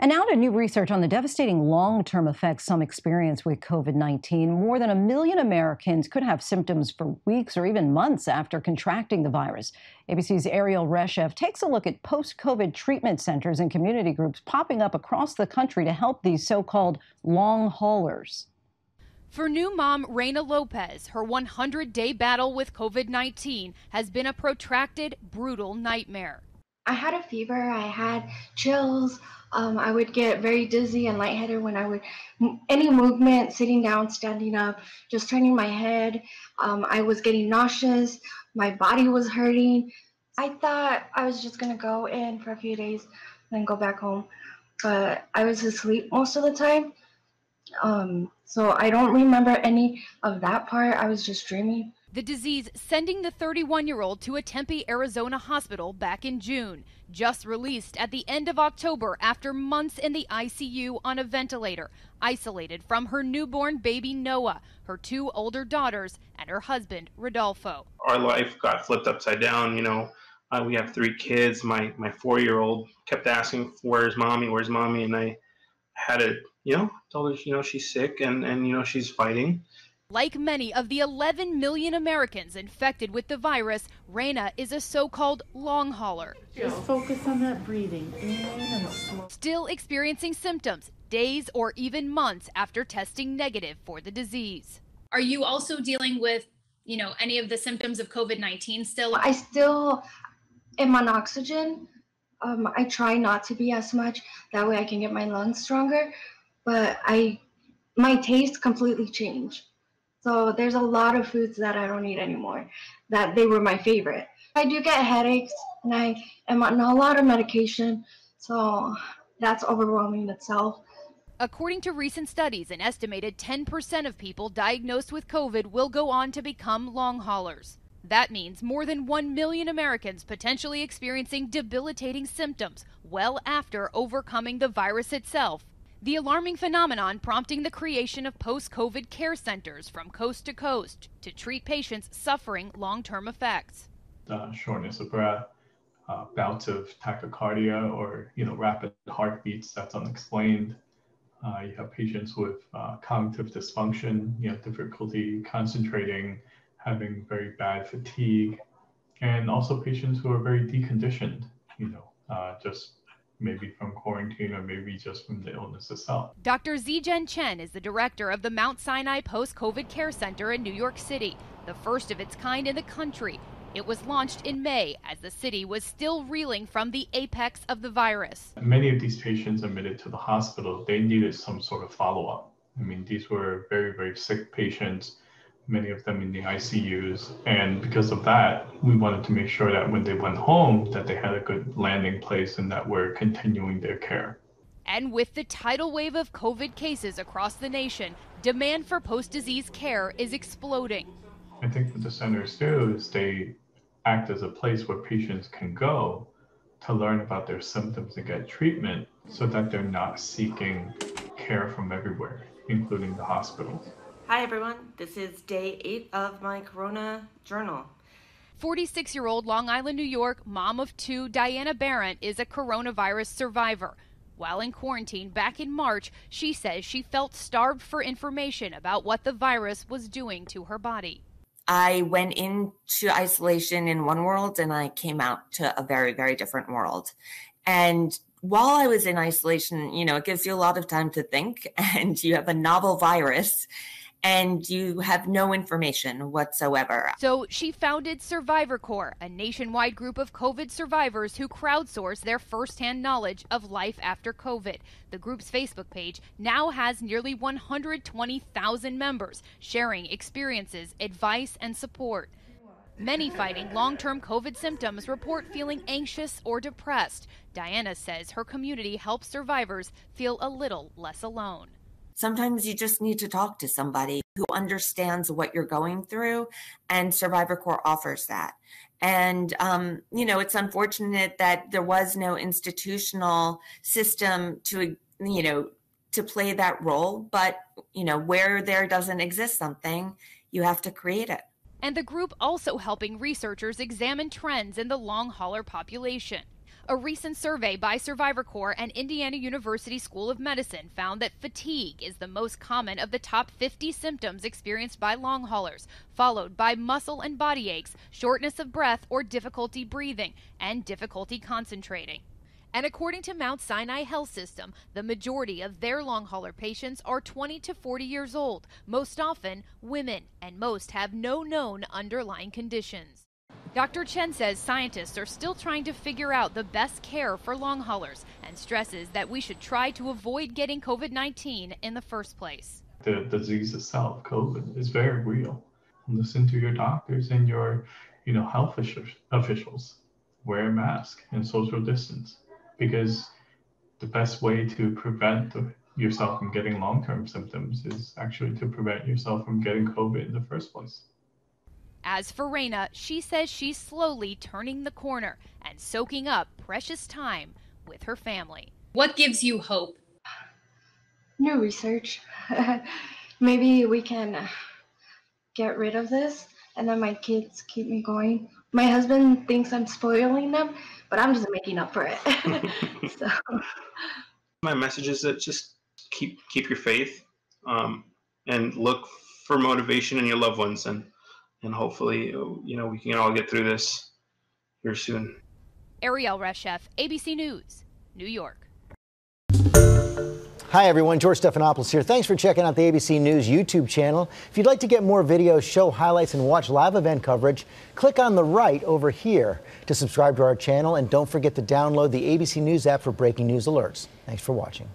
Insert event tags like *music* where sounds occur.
And now to new research on the devastating long term effects some experience with COVID 19. More than a million Americans could have symptoms for weeks or even months after contracting the virus. ABC's Ariel Reshef takes a look at post COVID treatment centers and community groups popping up across the country to help these so called long haulers. For new mom Reina Lopez, her 100 day battle with COVID 19 has been a protracted, brutal nightmare. I had a fever, I had chills, um, I would get very dizzy and lightheaded when I would, any movement, sitting down, standing up, just turning my head. Um, I was getting nauseous, my body was hurting. I thought I was just gonna go in for a few days and then go back home, but I was asleep most of the time. Um, so I don't remember any of that part. I was just dreaming. The disease sending the 31 year old to a Tempe, Arizona hospital back in June, just released at the end of October after months in the ICU on a ventilator, isolated from her newborn baby Noah, her two older daughters, and her husband Rodolfo. Our life got flipped upside down, you know. Uh, we have three kids. My my four year old kept asking, "Where's mommy? Where's mommy?" And I had to, you know, told her, you know, she's sick and and you know she's fighting. Like many of the 11 million Americans infected with the virus, Reina is a so-called long hauler. Just focus on that breathing in and slow. Still experiencing symptoms days or even months after testing negative for the disease. Are you also dealing with, you know, any of the symptoms of COVID-19 still? I still am on oxygen. Um, I try not to be as much. That way I can get my lungs stronger. But I, my taste completely changed. So there's a lot of foods that I don't eat anymore that they were my favorite. I do get headaches and I am on a lot of medication. So that's overwhelming itself. According to recent studies, an estimated 10% of people diagnosed with COVID will go on to become long haulers. That means more than 1 million Americans potentially experiencing debilitating symptoms well after overcoming the virus itself the alarming phenomenon prompting the creation of post COVID care centers from coast to coast to treat patients suffering long term effects. Uh, shortness of breath, uh, bouts of tachycardia or you know rapid heartbeats that's unexplained. Uh, you have patients with uh, cognitive dysfunction, you have difficulty concentrating, having very bad fatigue, and also patients who are very deconditioned, you know, uh, just maybe from quarantine or maybe just from the illness itself. Dr. Zijian Chen is the director of the Mount Sinai Post COVID Care Center in New York City, the first of its kind in the country. It was launched in May as the city was still reeling from the apex of the virus. Many of these patients admitted to the hospital, they needed some sort of follow up. I mean, these were very, very sick patients many of them in the ICUs. And because of that, we wanted to make sure that when they went home, that they had a good landing place and that we're continuing their care. And with the tidal wave of COVID cases across the nation, demand for post disease care is exploding. I think what the centers do is they act as a place where patients can go to learn about their symptoms and get treatment so that they're not seeking care from everywhere, including the hospitals. Hi everyone, this is day eight of my Corona journal. 46 year old Long Island, New York, mom of two, Diana Berrent, is a coronavirus survivor. While in quarantine back in March, she says she felt starved for information about what the virus was doing to her body. I went into isolation in one world and I came out to a very, very different world. And while I was in isolation, you know, it gives you a lot of time to think *laughs* and you have a novel virus and you have no information whatsoever. So she founded Survivor Corps, a nationwide group of COVID survivors who crowdsource their firsthand knowledge of life after COVID. The group's Facebook page now has nearly 120,000 members sharing experiences, advice, and support. Many fighting long term COVID symptoms report feeling anxious or depressed. Diana says her community helps survivors feel a little less alone sometimes you just need to talk to somebody who understands what you're going through and survivor corps offers that. And um, you know it's unfortunate that there was no institutional system to you know to play that role but you know where there doesn't exist something you have to create it. And the group also helping researchers examine trends in the long hauler population A recent survey by Survivor Corps and Indiana University School of Medicine found that fatigue is the most common of the top 50 symptoms experienced by long haulers, followed by muscle and body aches, shortness of breath or difficulty breathing, and difficulty concentrating. And according to Mount Sinai Health System, the majority of their long hauler patients are 20 to 40 years old, most often women, and most have no known underlying conditions. Dr. Chen says scientists are still trying to figure out the best care for long haulers and stresses that we should try to avoid getting COVID 19 in the first place. The disease itself, COVID, is very real. Listen to your doctors and your you know, health officials. Wear a mask and social distance because the best way to prevent yourself from getting long term symptoms is actually to prevent yourself from getting COVID in the first place. As for Raina, she says she's slowly turning the corner and soaking up precious time with her family. What gives you hope? New research. *laughs* Maybe we can get rid of this and then my kids keep me going. My husband thinks I'm spoiling them, but I'm just making up for it. *laughs* so my message is that just keep keep your faith um, and look for motivation in your loved ones and and hopefully, you know, we can all get through this here soon. Ariel Reshef, ABC News, New York. Hi, everyone. George Stephanopoulos here. Thanks for checking out the ABC News YouTube channel. If you'd like to get more videos, show highlights, and watch live event coverage, click on the right over here to subscribe to our channel. And don't forget to download the ABC News app for breaking news alerts. Thanks for watching.